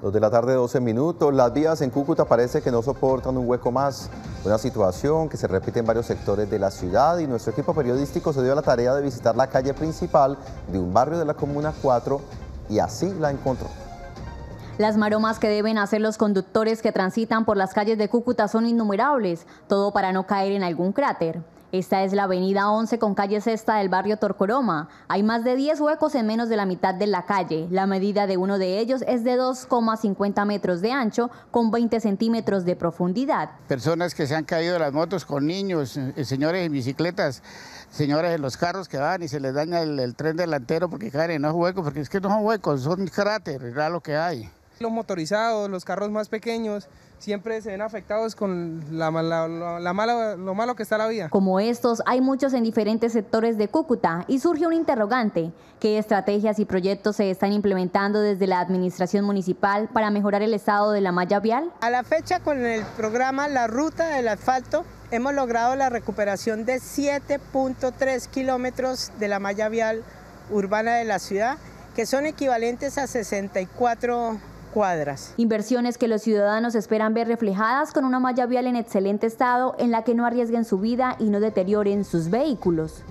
Dos de la tarde, 12 minutos. Las vías en Cúcuta parece que no soportan un hueco más. Una situación que se repite en varios sectores de la ciudad y nuestro equipo periodístico se dio a la tarea de visitar la calle principal de un barrio de la Comuna 4 y así la encontró. Las maromas que deben hacer los conductores que transitan por las calles de Cúcuta son innumerables, todo para no caer en algún cráter. Esta es la avenida 11 con calle Sexta del barrio Torcoroma. Hay más de 10 huecos en menos de la mitad de la calle. La medida de uno de ellos es de 2,50 metros de ancho con 20 centímetros de profundidad. Personas que se han caído de las motos con niños, eh, señores en bicicletas, señores en los carros que van y se les daña el, tren delantero porque caen en los huecos, porque es que no son huecos, son cráteres, es lo que hay. Los motorizados, los carros más pequeños, siempre se ven afectados con la, lo malo que está la vía. Como estos, hay muchos en diferentes sectores de Cúcuta y surge un interrogante. ¿Qué estrategias y proyectos se están implementando desde la administración municipal para mejorar el estado de la malla vial? A la fecha con el programa La Ruta del Asfalto hemos logrado la recuperación de 7.3 kilómetros de la malla vial urbana de la ciudad, que son equivalentes a 64 cuadras. Inversiones que los ciudadanos esperan ver reflejadas con una malla vial en excelente estado en la que no arriesguen su vida y no deterioren sus vehículos.